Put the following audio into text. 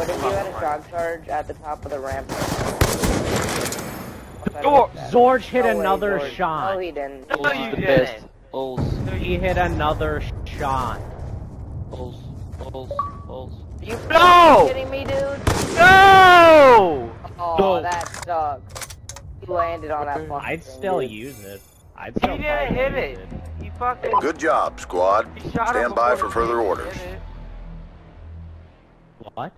What if you had a shock charge at the top of the ramp? Door- Zorge hit oh, another wait, shot. No, he didn't. No, Ols you the didn't. best. Ols, He hit another shot. Bulls. Bulls. Ols. You No! kidding me, dude? No! Oh, No. that sucks. You landed on that fucking I'd still thing, use it. I'd still He didn't hit it. it. He fucking. Good job, squad. Stand by for further orders. What?